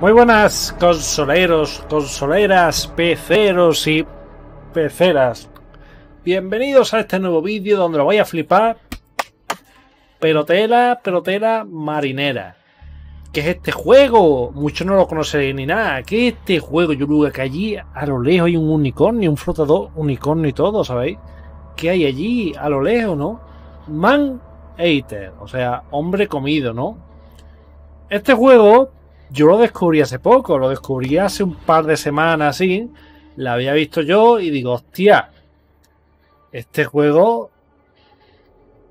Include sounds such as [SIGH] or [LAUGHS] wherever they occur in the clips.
Muy buenas consoleros, consoleras, peceros y peceras. Bienvenidos a este nuevo vídeo donde lo voy a flipar. Pelotela, pelotela marinera. ¿Qué es este juego? Muchos no lo conoceréis ni nada. ¿Qué es este juego? Yo creo que allí a lo lejos hay un unicornio, un flotador unicornio y todo, ¿sabéis? ¿Qué hay allí a lo lejos, no? Man Eater, o sea, hombre comido, ¿no? Este juego yo lo descubrí hace poco, lo descubrí hace un par de semanas así. La había visto yo y digo, hostia, este juego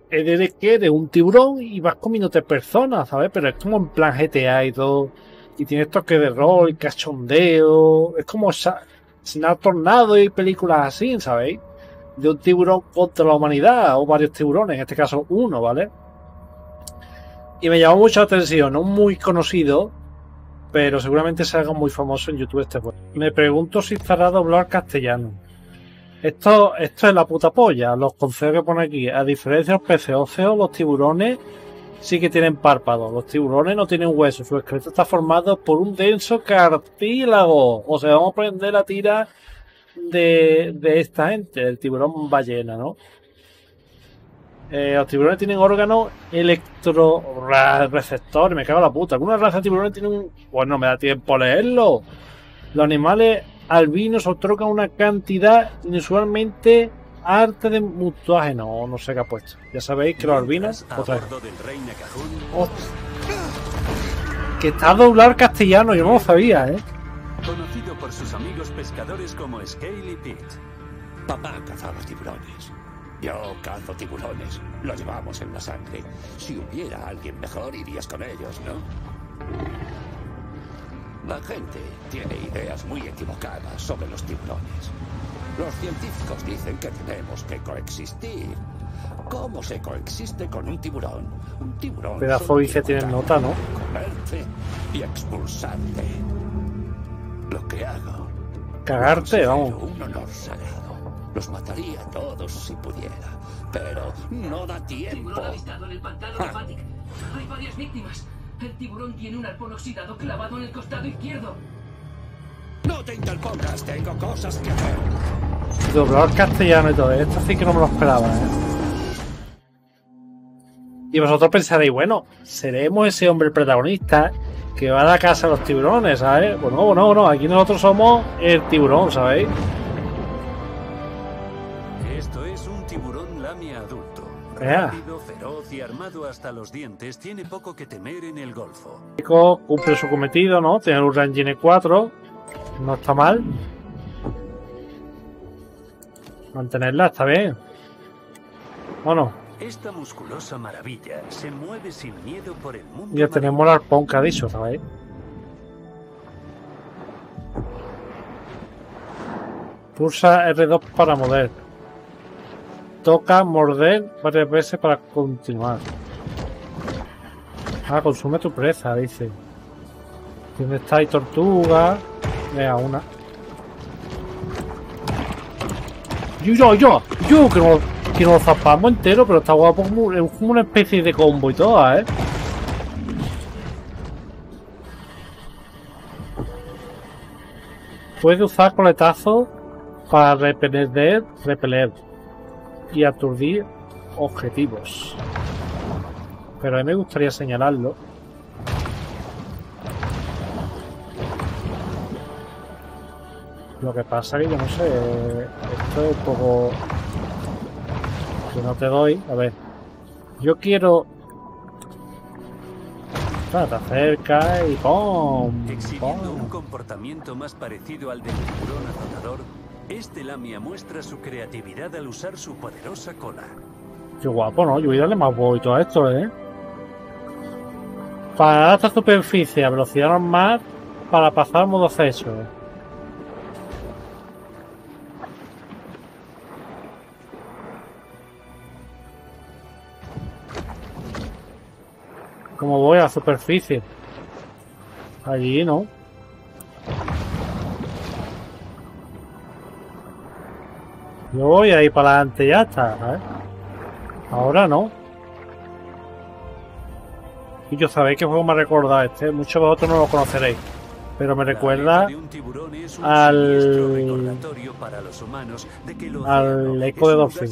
es de que de un tiburón y vas comiéndote personas, ¿sabes? Pero es como en plan GTA y todo. Y tiene toque de rol, cachondeo. Es como Sinar Tornado y películas así, ¿sabéis? De un tiburón contra la humanidad, o varios tiburones, en este caso uno, ¿vale? Y me llamó mucha atención, no muy conocido, pero seguramente se haga muy famoso en YouTube este juego. Me pregunto si estará doblado al castellano. Esto, esto es la puta polla, los consejos que pone aquí. A diferencia de los peces óseos, los tiburones sí que tienen párpados. Los tiburones no tienen huesos. Su esqueleto está formado por un denso cartílago. O sea, vamos a aprender la tira de, de esta gente, el tiburón ballena, ¿no? Eh, los tiburones tienen órganos electroreceptores. Me cago en la puta. Algunas razas de tiburones tienen un. Bueno, me da tiempo a leerlo. Los animales albinos otorgan una cantidad inusualmente arte de mutágeno. No sé qué ha puesto. Ya sabéis que los albinos. Otra vez. Que está a doblar castellano, yo no lo sabía, ¿eh? Conocido por sus amigos pescadores como Scale y Pete. Papá cazaba tiburones. Yo cazo tiburones. Lo llevamos en la sangre. Si hubiera alguien mejor, irías con ellos, ¿no? La gente tiene ideas muy equivocadas sobre los tiburones. Los científicos dicen que tenemos que coexistir. ¿Cómo se coexiste con un tiburón? Un tiburón. Pedazo dice tiene nota, ¿no? Comerte y expulsarte. Lo que hago. Cagarte, vamos. Un honor sagrado. Los mataría a todos si pudiera. Pero no da tiempo. Tiburón avistado en el pantano de Fatic. Hay varias víctimas. El tiburón tiene un arpón oxidado clavado en el costado izquierdo. No te interpongas, tengo cosas que hacer. Doblar castellano y todo. Esto sí que no me lo esperaba, ¿eh? Y vosotros pensaréis, bueno, seremos ese hombre protagonista que va a la casa a los tiburones, ¿sabes? Pues no, no, no. Aquí nosotros somos el tiburón, ¿sabéis? Rápido, feroz y armado hasta los dientes, tiene poco que temer en el Golfo. Cumple su cometido, ¿no? Tener un Rangine 4. No está mal. Mantenerla está bien. Bueno, Esta musculosa maravilla se mueve sin miedo por el mundo. ya tenemos el arpón que ha dicho, ¿sabéis? Pulsa R2 para morder. Toca morder varias veces para continuar. Ah, consume tu presa, dice. ¿Dónde está? Hay tortuga. Vea, una. Yo, yo, yo, yo, que nos, que nos zapamos entero, pero está guapo como, como una especie de combo y todo, ¿eh? Puede usar coletazo para repeler, repeler y aturdir objetivos. Pero a mí me gustaría señalarlo. Lo que pasa que yo no sé, esto es un poco que no te doy. A ver, yo quiero. Ah, te acerca y ¡pum! Exhibiendo un ¡pum! comportamiento más parecido al del tiburón azotador, este lamia muestra su creatividad al usar su poderosa cola. Qué guapo, ¿no? Yo voy a darle más y todo esto, ¿eh? Para esta superficie a velocidad normal para pasar modo acceso. ¿Cómo voy a la superficie? Allí, ¿no? Yo voy ahí para adelante y ya está, ¿sabes? Ahora no. Y yo sabéis qué juego me ha recordado este. Muchos de vosotros no lo conoceréis. Pero me recuerda al- siniestro recordatorio para los humanos de que el al eco de Dolphin.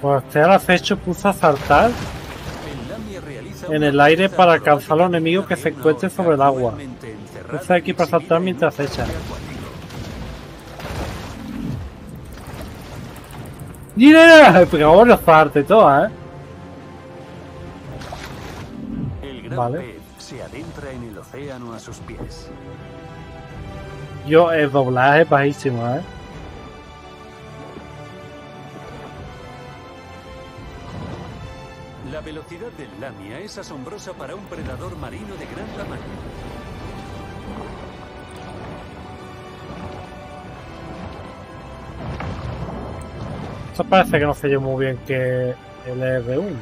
Pues esté al acecho saltar El Lamia realiza en el aire para alcanzar a los enemigos que se orca sobre el agua. Pulsa aquí para saltar mientras acuático. ¡Mira! Porque vamos a parte todas, ¿eh? El gran Vale. pez se adentra en el océano a sus pies. Yo, el doblaje es bajísimo, ¿eh? Velocidad del Lamia es asombrosa para un predador marino de gran tamaño. Esto parece que no sé yo muy bien que el R1.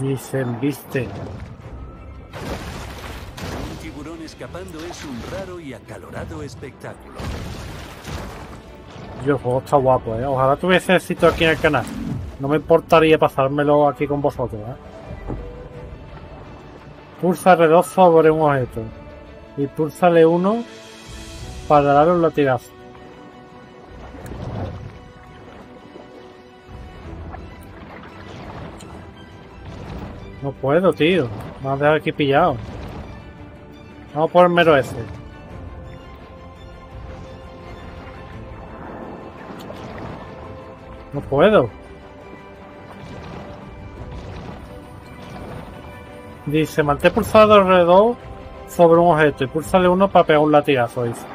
Dicen, viste. Escapando es un raro y acalorado espectáculo. El juego está guapo, ¿eh? Ojalá tuviese éxito aquí en el canal. No me importaría pasármelo aquí con vosotros, ¿eh? Pulsa R2 sobre un objeto. Y pulsa L1 para dar un latigazo. No puedo, tío. Me has dejado aquí pillado. Vamos por mero ese. No puedo. Dice, mantén pulsado alrededor sobre un objeto y pulsale uno para pegar un latigazo, dice.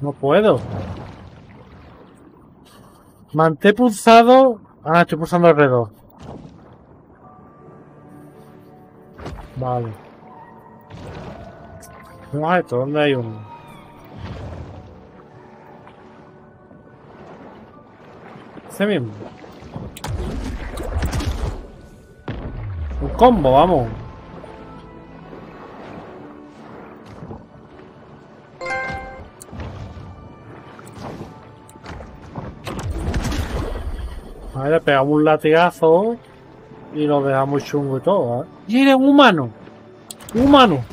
No puedo. Mantén pulsado. Ah, estoy pulsando alrededor. Vale. Un objeto, ¿dónde hay uno? Ese mismo. Un combo, vamos. Le pegamos un latigazo y lo dejamos chungo y todo, ¿eh? ¡Y eres humano! ¡Un humano!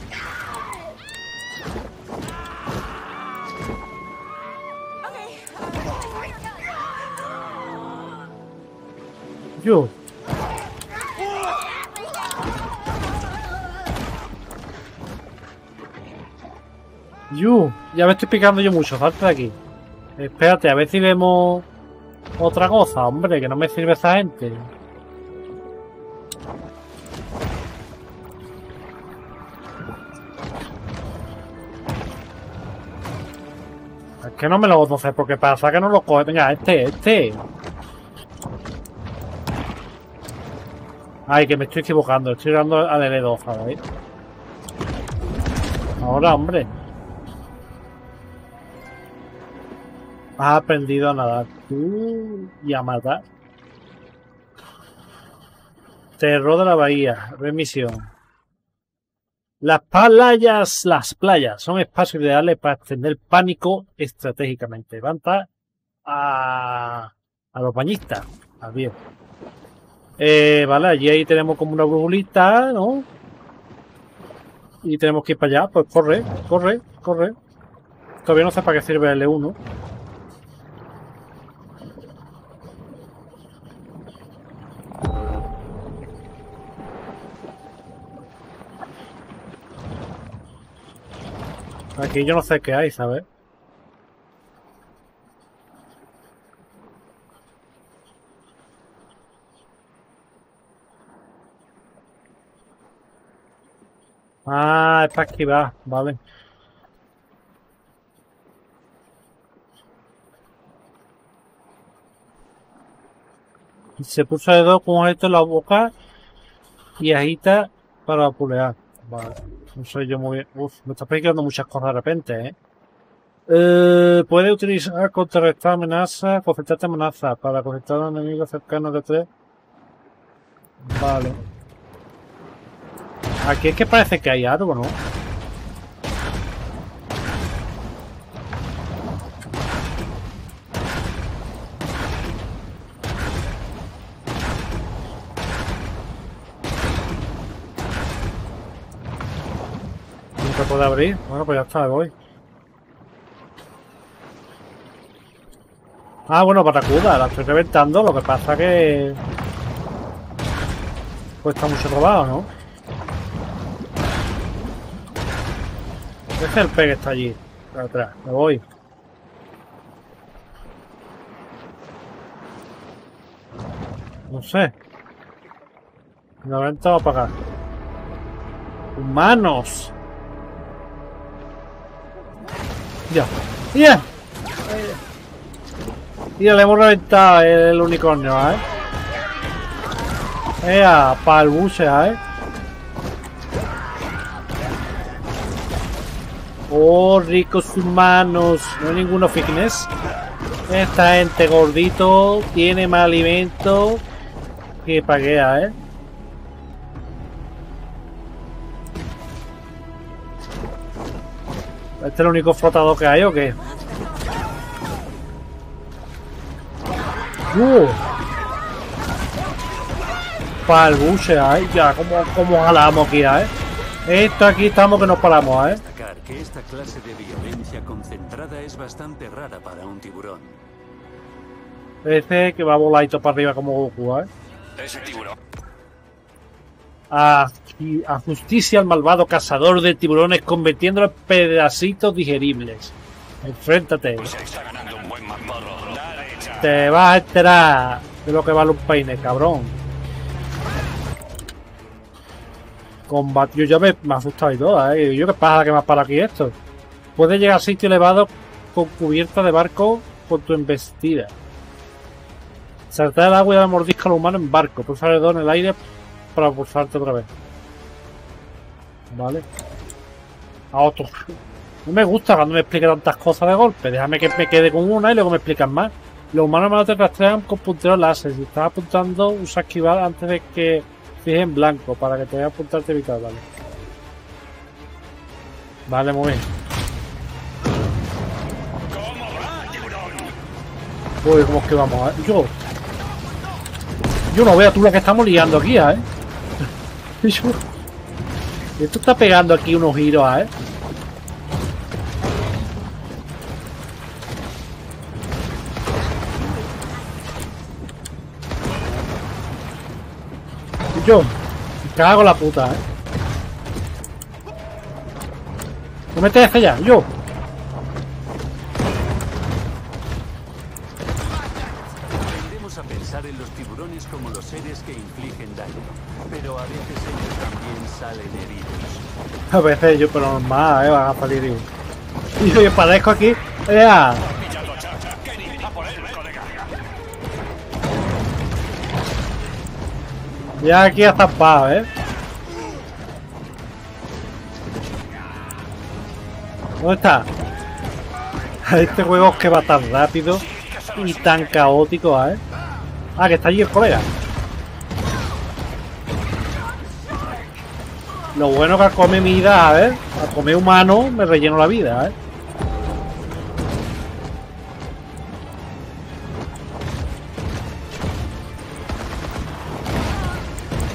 Yo. Yu, ya me estoy picando yo mucho, salte de aquí. Espérate, a ver si vemos otra cosa, hombre, que no me sirve esa gente. Es que no me lo no sé por qué pasa, que no lo coge. Venga, este, este. Ay, que me estoy equivocando, estoy dando a DL2, ¿sabéis? Ahora, hombre. Has aprendido a nadar tú y a matar. Terror de la bahía, remisión. Las playas, las playas son espacios ideales para extender pánico estratégicamente. Van a a, los bañistas. Ah, bien. Eh, vale, allí ahí tenemos como una brujulita, ¿no? Y tenemos que ir para allá. Pues corre, corre, corre. Todavía no sé para qué sirve el L1. Aquí yo no sé qué hay, ¿sabes? Ah, es para esquivar, vale. Se puso de dos con esto en la boca y agita para pulear. Vale. No soy yo muy bien. Uf, me está picando muchas cosas de repente, ¿eh? Eh, puede utilizar contrarrestar amenazas, concentrarte amenazas para conectar a un enemigo cercano de tres. Vale. Aquí es que parece que hay algo, ¿no? Puede abrir. Bueno, pues ya está, me voy. Ah, bueno, Barracuda, la estoy reventando, lo que pasa que... Cuesta mucho robado, ¿no? Ese es el P que está allí, para atrás, me voy. No sé. Me habrán estado a pagar. ¡Humanos! Ya. ¡Ya! Mira, le hemos reventado el unicornio, ¿eh? Ea, palbucea, ¿eh? Oh, ricos humanos. No hay ninguno fitness. Esta gente gordito tiene más alimento que paguea, ¿eh? ¿Este es el único flotador que hay o qué? ¡Uh! Palbuche, ¿eh? Ya, como, como jalamos aquí, ¿eh? Esto aquí estamos que nos paramos, ¿eh? Que esta clase de violencia concentrada es bastante rara para un tiburón. Ese que va voladito para arriba como Goku, ¿eh? Ese tiburón. A, a justicia al malvado cazador de tiburones convirtiéndolo en pedacitos digeribles. Enfréntate. Un buen. Dale, chaval. Te vas a enterar de lo que vale un peine, cabrón. Combate. Yo ya me, me asustado y todo, ¿eh? Yo qué pasa que más para aquí esto. Puedes llegar a sitio elevado con cubierta de barco con tu embestida. Saltar el agua y dar mordisco al humano en barco. Pulsar el en el aire para pulsarte otra vez. Vale. A otro. No me gusta cuando me explican tantas cosas de golpe. Déjame que me quede con una y luego me explican más. Los humanos malos te rastrean con punteros láser. Si estás apuntando, usa esquivar antes de que fijes en blanco para que te vaya a apuntarte evitar. Vale. Vale, muy bien. Uy, ¿cómo es que vamos? eh? Yo. Yo no veo tú la que estamos liando aquí, ¿eh? [LAUGHS] Esto está pegando aquí unos giros, ¿eh? Yo. Cago la puta, ¿eh? No me te ya, yo. Tendemos a pensar en los tiburones como los seres que infligen daño, pero a veces ellos también salen heridos. A veces yo, pero normal, ¿eh? Van a salir y... Y yo padezco aquí. ¡Ea! Colega. Ya aquí ha zampado, ¿eh? ¿Dónde está? Este juego que va tan rápido y tan caótico, ¿eh? Ah, que está allí el colega. Lo bueno que al comer mi vida, ¿eh? Al comer humano me relleno la vida, ¿eh?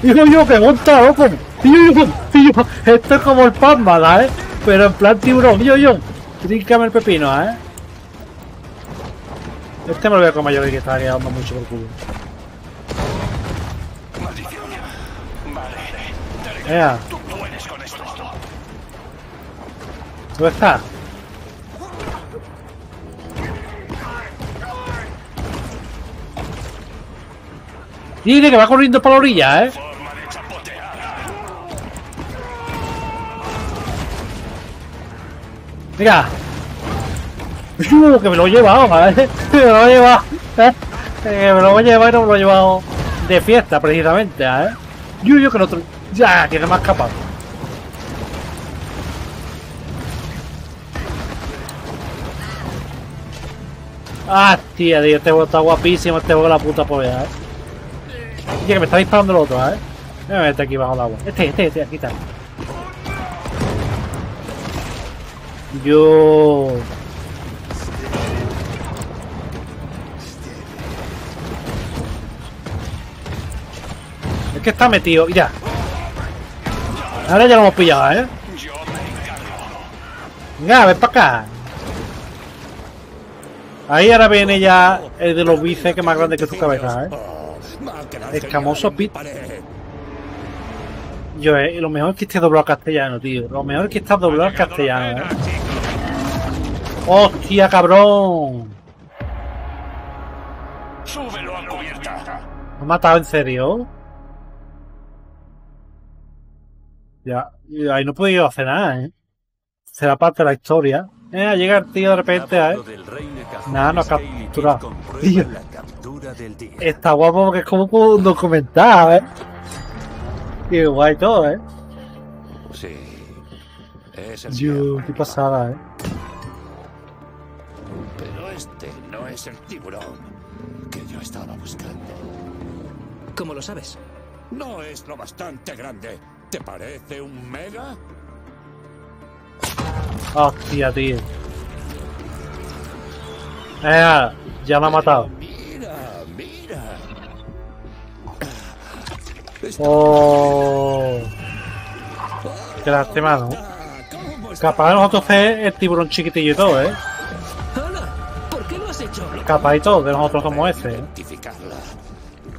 Digo yo que monta, loco. Digo yo, esto es como el Pazmada, ¿eh? Pero en plan tiburón, digo yo. Tríncame el pepino, ¿eh? Este me lo voy a comer yo que está quedando mucho por culo. Maldición. Vale. ¿Dónde está? Dile que va corriendo para la orilla, ¿eh? Mira. [LAUGHS] Uh, que me lo he llevado, ¿eh? [LAUGHS] Me lo he llevado. ¿eh? Que me lo voy a llevar y no me lo he llevado de fiesta, precisamente, ¿eh? Yo, yo que no... Ya, que no me ha escapado. Ah, tía, tío, este juego está guapísimo, este juego la puta polla, eh. Oye, que me está disparando el otro, eh. A meter aquí bajo el agua. Este, este, este, aquí está. Yo... Es que está metido, mira. Ahora ya lo hemos pillado, ¿eh? Venga, ven para acá. Ahí ahora viene ya el de los bíceps que es más grande que tu cabeza, ¿eh? Escamoso Pit. Yo, eh, lo mejor es que esté doblado al castellano, tío. Lo mejor es que está doblado al castellano, ¿eh? ¡Hostia, cabrón! Súbelo a cubierta. ¿Me ha matado en serio? Ya, ahí no he podido hacer nada, ¿eh? Será parte de la historia. Eh, llega el tío de repente, ¿eh? Nada, no ha Scaly Kid capturado. comprueba Tío. la captura del día. Está guapo porque es como un documental, ¿eh? Qué guay todo, ¿eh? Sí. Es el Yo, qué pasada, ¿eh? Pero este no es el tiburón que yo estaba buscando. ¿Cómo lo sabes? No es lo bastante grande. ¿Te parece un mega? Hostia, tío. Eh, ya me ha matado. Mira, mira. Oh. Qué lástima, ¿no? Capaz de nosotros es el tiburón chiquitillo y todo, ¿eh? ¿Por qué lo has hecho? Capaz y todo, de nosotros somos ese, ¿eh?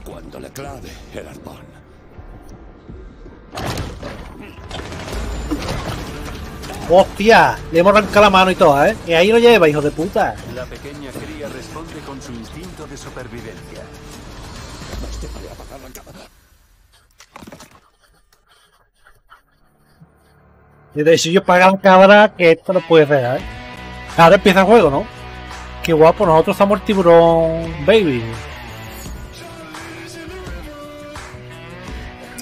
Cuando le clave el arpón. ¡Hostia! Le hemos arrancado la mano y todo, ¿eh? Y ahí lo lleva, hijo de puta. La pequeña cría responde con su instinto de supervivencia. Y de hecho yo pagan cabra que esto no puede ser, ¿eh? Ahora empieza el juego, ¿no? Qué guapo, nosotros somos el tiburón baby.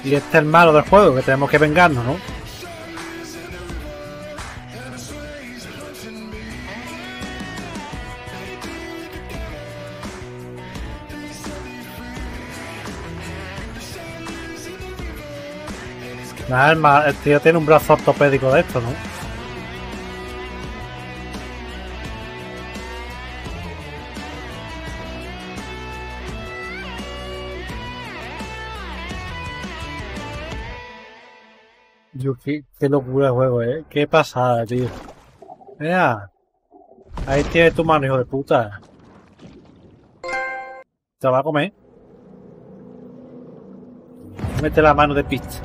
Y este es el malo del juego, que tenemos que vengarnos, ¿no? Nada, el, ma- el tío tiene un brazo ortopédico de esto, ¿no? Yo, qué, locura de juego, ¿eh? Qué pasada, tío. Mira. Ahí tienes tu mano, hijo de puta. Te va a comer. Mete la mano de pizza.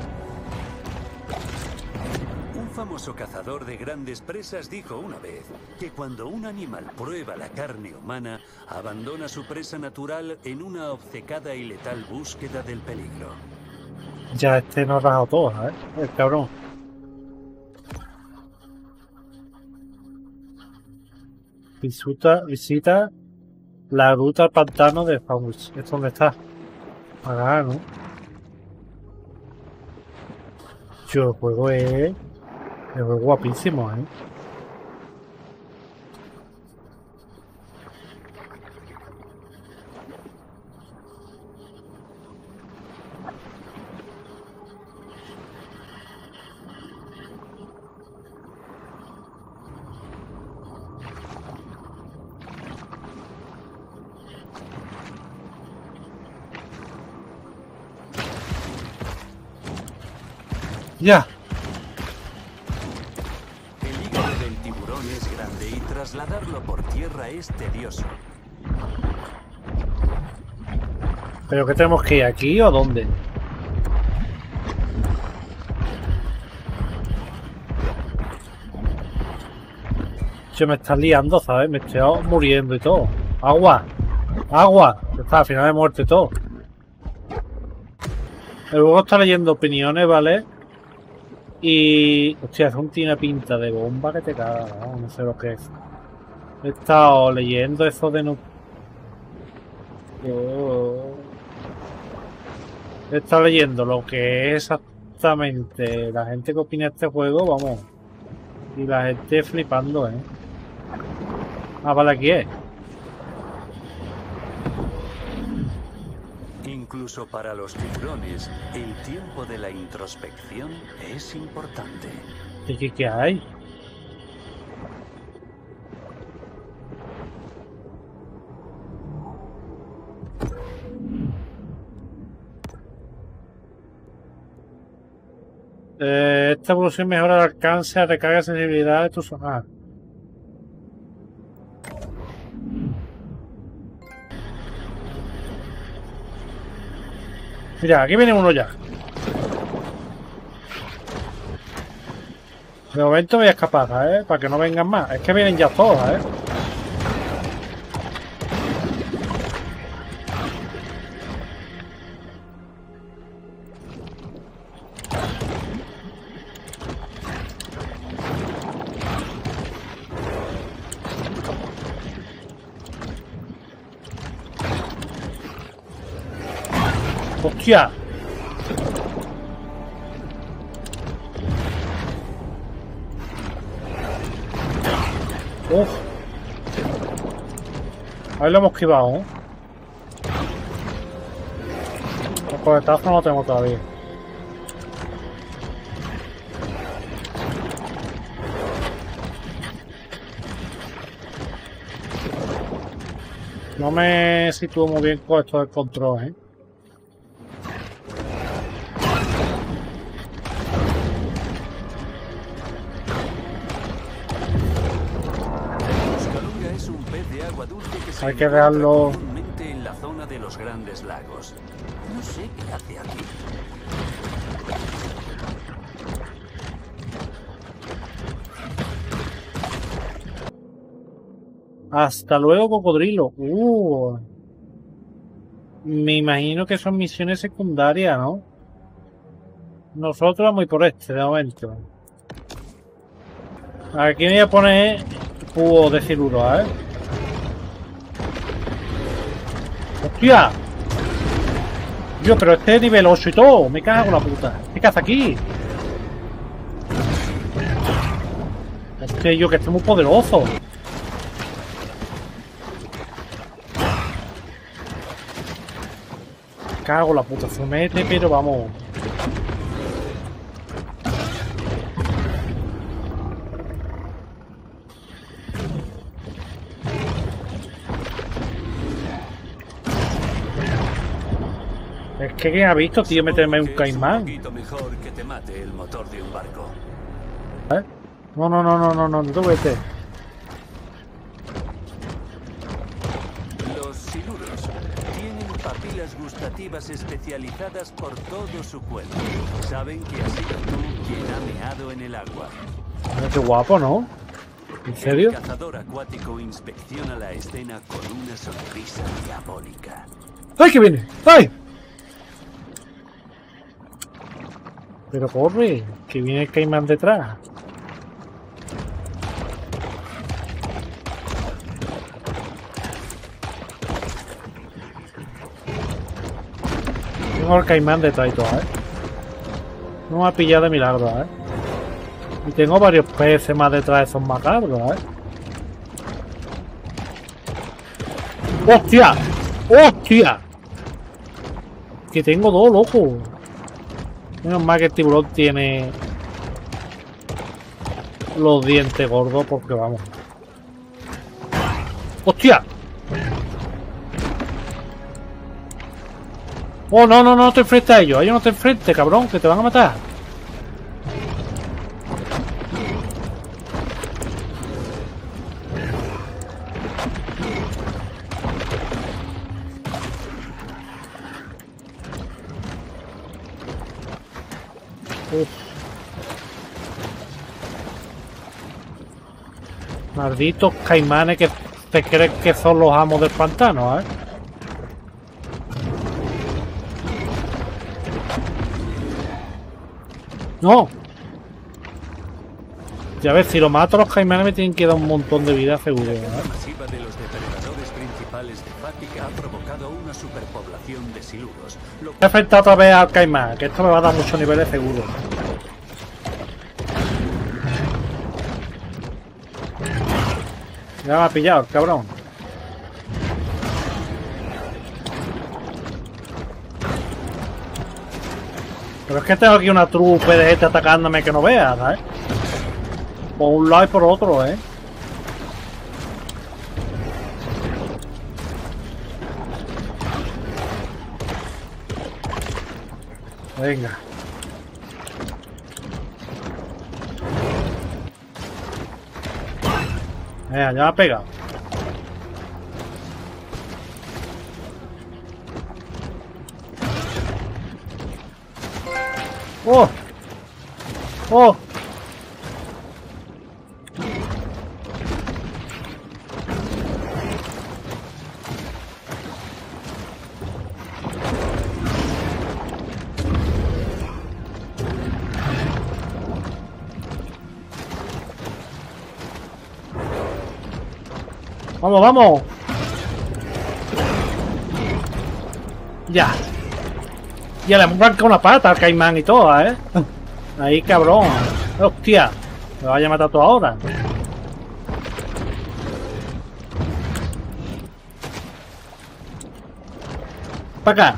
Famoso cazador de grandes presas dijo una vez que cuando un animal prueba la carne humana, abandona su presa natural en una obcecada y letal búsqueda del peligro. Ya este nos ha rajado todo, ¿eh? El cabrón. Visita, visita la ruta al pantano de Faunus. ¿Esto dónde está? Acá, ¿no? Yo, juego es... Juego es guapísimo, ¿eh? Ya. ¿Pero qué tenemos que ir aquí o dónde? Se me está liando, ¿sabes? Me estoy muriendo y todo. ¡Agua! ¡Agua! Está, al final de muerte y todo. El juego está leyendo opiniones, ¿vale? Y... Hostia, eso tiene pinta de bomba que te caga, ¿no? No sé lo que es. He estado leyendo eso de no... Oh está leyendo lo que es exactamente la gente que opina de este juego, vamos. Y la gente flipando, ¿eh? Ah, vale, aquí es. Incluso para los tiburones, el tiempo de la introspección es importante. ¿Y qué, qué hay? Eh, esta evolución mejora el alcance, recarga sensibilidad de tus... Ah. Mira, aquí viene uno ya. De momento voy a escapar, ¿eh? Para que no vengan más. Es que vienen ya todos, ¿eh? ¡Hostia! Uf. Ahí lo hemos esquivado, ¿eh? Los coletazos no lo tenemos todavía. No me sitúo muy bien con esto del control, ¿eh? Hay que encuentra dejarlo- comúnmente en la zona de los grandes lagos. No sé qué hace aquí. Hasta luego, cocodrilo. Uh. Me imagino que son misiones secundarias, ¿no? Nosotros vamos por este, de momento. Aquí me voy a poner jugo de siluro, ¿eh? ¡Hostia! Dios, pero este es nivel 8 y todo. Me cago en la puta. ¿Qué caza aquí? Este yo que estoy muy poderoso. Cago en la puta, se mete, pero vamos. Es que ¿quién ha visto, tío, meterme un caimán? Mejor que te mate el motor de un barco. ¿Eh? No, no, no, no, no, no, no te vete. Los siluros tienen papilas gustativas especializadas por todo su cuerpo. Saben que has sido tú quien ha meado en el agua. Qué guapo, ¿no? ¿En serio? El cazador acuático inspecciona la escena con una sonrisa diabólica. ¡Ay, que viene! ¡Ay! Pero corre, que viene el caimán detrás. Tengo el caimán detrás y todo, ¿eh? No me ha pillado de milagro, ¿eh? Y tengo varios peces más detrás de esos macabros, ¿eh? ¡Hostia! ¡Hostia! Que tengo dos, loco. Menos mal que el tiburón tiene los dientes gordos porque vamos. ¡Hostia! Oh, no, no, no te enfrentes a ellos. A ellos no te enfrentes, cabrón, que te van a matar. Malditos caimanes que te crees que son los amos del pantano, ¿eh? ¡No! Ya ves, si lo mato los caimanes me tienen que dar un montón de vida seguro, ¿eh? Ha provocado una superpoblación de siluros, lo He enfrentado otra vez al caimán, que esto me va a dar muchos niveles seguro. Ya me ha pillado cabrón. Pero es que tengo aquí una trupe de gente atacándome que no veas, ¿sabes? Por un lado y por otro, ¿eh? Venga. Venga, ya ha pegado. ¡Oh! ¡Oh! Vamos. Ya. Ya le hemos arrancado una pata al caimán y todo, ¿eh? Ahí, cabrón. Hostia. Me vaya a matar todo ahora. Para acá.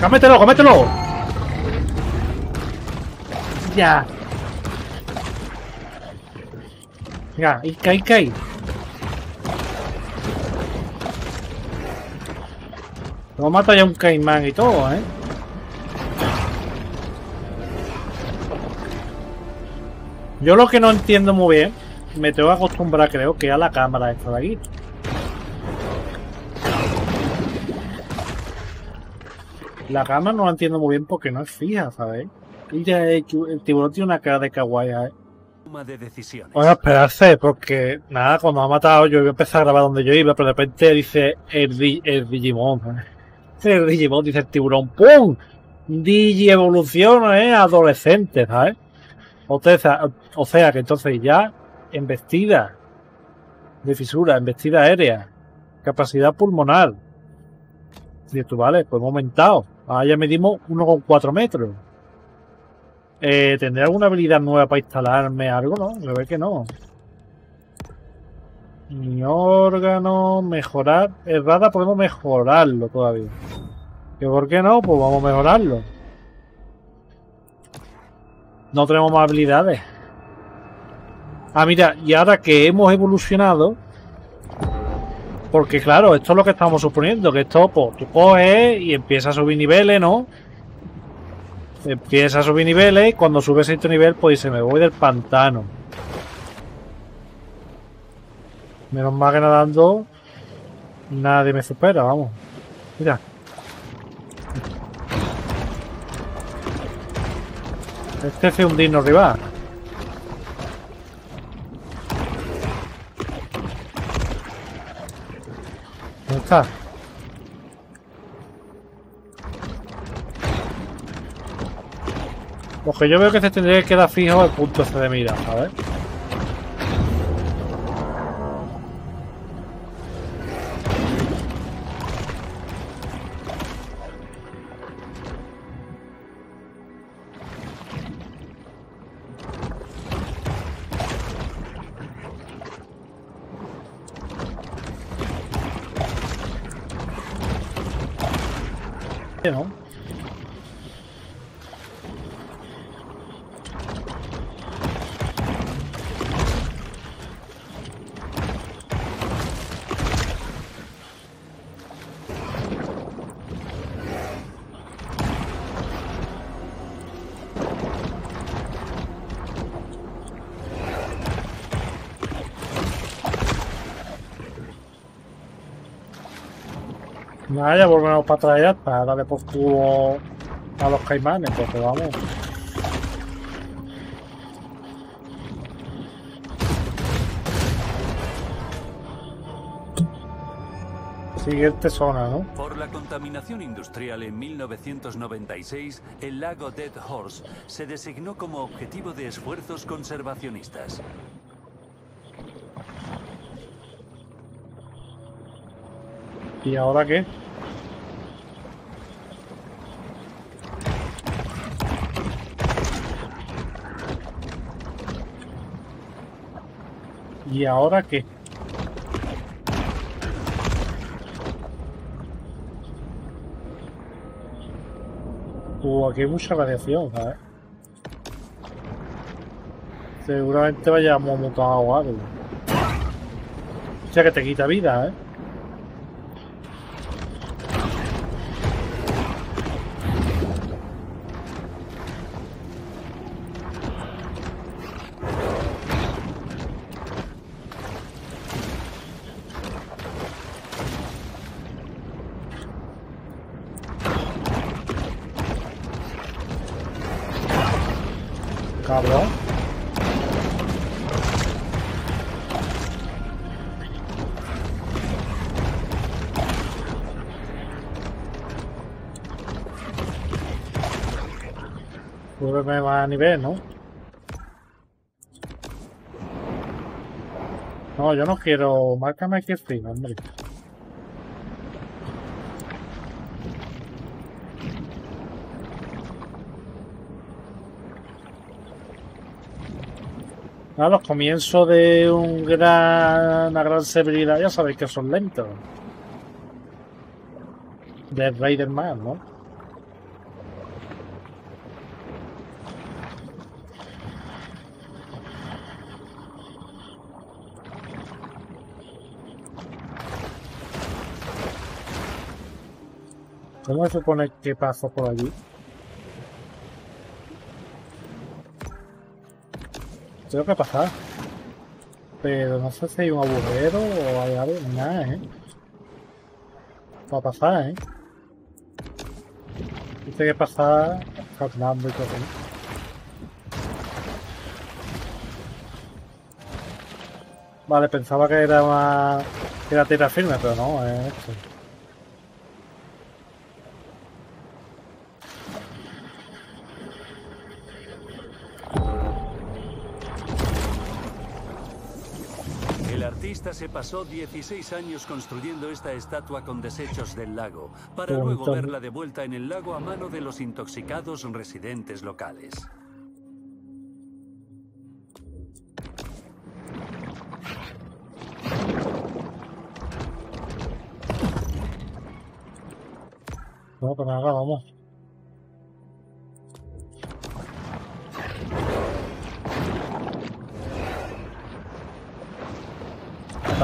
¡Comételo, comételo! Ya. Venga, ahí cae, cae. Lo mata ya un caimán y todo, ¿eh? Yo lo que no entiendo muy bien, me tengo que acostumbrar creo que a la cámara esta de aquí. La cámara no la entiendo muy bien porque no es fija, ¿sabéis? Ya el tiburón tiene una cara de kawaii, ¿eh? Toma de decisiones. A esperarse, porque nada, cuando ha matado yo iba a empezar a grabar donde yo iba, pero de repente dice el, Di- el Digimon. ¿eh? El Digimon dice el tiburón, ¡pum! Digi evolución, ¿eh? Adolescente, ¿sabes? O sea, o sea, que entonces ya embestida de fisura, embestida aérea, capacidad pulmonar. Y tú, vale, pues hemos aumentado. Ahora ya medimos 1,4 metros. Eh, ¿Tendré alguna habilidad nueva para instalarme algo? No, me ve que no. Mi órgano, mejorar. Errada podemos mejorarlo todavía. ¿Que por qué no? Pues vamos a mejorarlo. No tenemos más habilidades. Ah, mira, y ahora que hemos evolucionado. Porque claro, esto es lo que estamos suponiendo, que esto, pues, tú coges y empiezas a subir niveles, ¿no? Empieza a subir niveles y cuando subes este nivel, pues se me voy del pantano. Menos mal que nadando nadie me supera, vamos. Mira. Este es un digno rival. ¿Dónde está? Lo que yo veo que se tendría que quedar fijo el punto ese de mira, ¿sabes? Nada, ya volvemos para atrás ya, para darle por culo a los caimanes, porque vamos. Siguiente zona, ¿no? Por la contaminación industrial en 1996, el lago Dead Horse se designó como objetivo de esfuerzos conservacionistas. ¿Y ahora qué? ¿Y ahora qué? Uh, aquí hay mucha radiación, ¿sabes? Seguramente vayamos mutado o algo. O sea que te quita vida, ¿eh? Cabrón. Súbeme más a nivel, ¿no? No, yo no quiero... Márcame aquí encima, hombre. A los comienzos de un gran, una gran severidad ya sabéis que son lentos. De Raider Man, ¿no? ¿Cómo se supone que paso por allí? Tengo que pasar. Pero no sé si hay un agujero o hay algo. Nada, ¿eh? Para pasar, ¿eh? Dice que pasar caminando y todo. Vale, pensaba que era una... que era tierra firme, pero no, es esto. El artista se pasó 16 años construyendo esta estatua con desechos del lago, para luego verla de vuelta en el lago a mano de los intoxicados residentes locales. No, nada, vamos.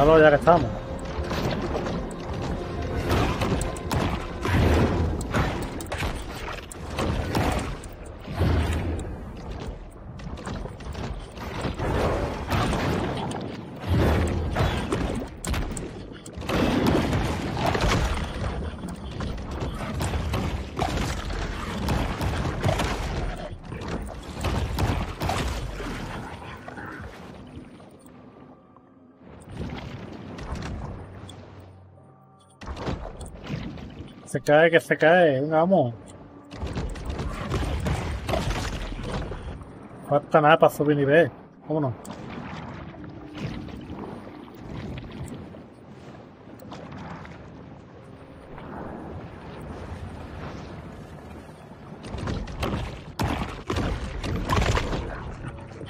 Ya que estamos. Se cae, que se cae. Venga, vamos. Falta nada para subir nivel. Vámonos.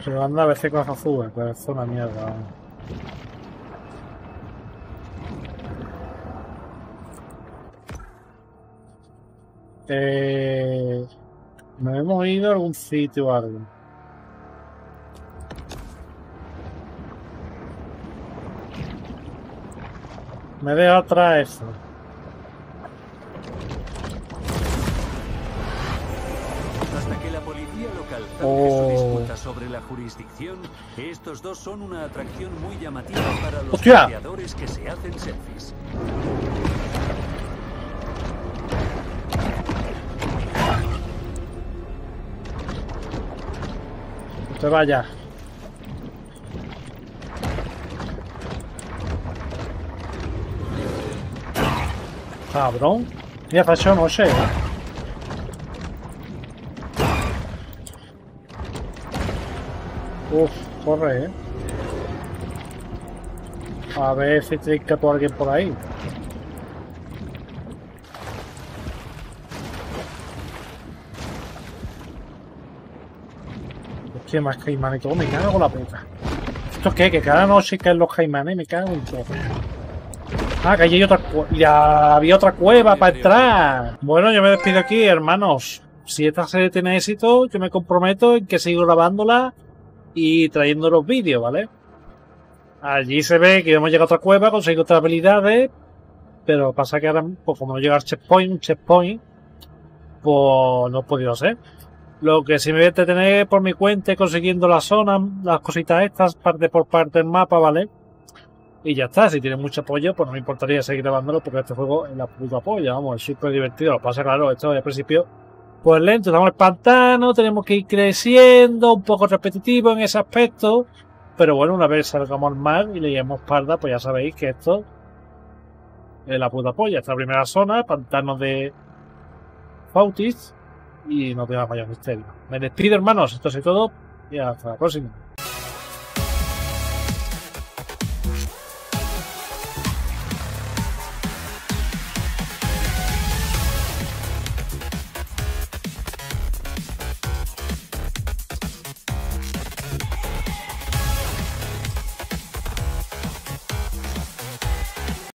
Se anda a ver si cosas sube, pero es una mierda. Eh, nos hemos ido a algún sitio o algo. Me deja atrás eso. Hasta que la policía local Oh. su disputa sobre la jurisdicción, estos dos son una atracción muy llamativa para los ¡Hostia! que se hacen selfies. Te vaya. Cabrón. Mira, hecho noche. eh. Uf, corre, eh. A ver si trinca por alguien por ahí. Hostia, más y todo, me cago la puta. ¿Esto qué? Que cada noche caen los caimanes me cago en todo. Ah, que allí hay otra cueva. Había otra cueva para entrar. Bueno, yo me despido aquí, hermanos. Si esta serie tiene éxito, yo me comprometo en que sigo grabándola y trayendo los vídeos, ¿vale? Allí se ve que hemos llegado a otra cueva, conseguido otras habilidades, pero pasa que ahora, pues como no llega al checkpoint, un checkpoint, pues no he podido hacer. Lo que sí me voy a entretener por mi cuenta consiguiendo la zona, las cositas estas, parte por parte del mapa, ¿vale? Y ya está, si tiene mucho apoyo, pues no me importaría seguir grabándolo porque este juego es la puta polla, vamos, es súper divertido. Lo pasa, claro, esto al principio, pues lento, estamos en el pantano, tenemos que ir creciendo, un poco repetitivo en ese aspecto. Pero bueno, una vez salgamos al mar y leíamos parda, pues ya sabéis que esto es la puta polla. Esta primera zona, pantanos de Fautis, y no tenga mayor misterio. Me despido, hermanos, esto es todo, y hasta la próxima.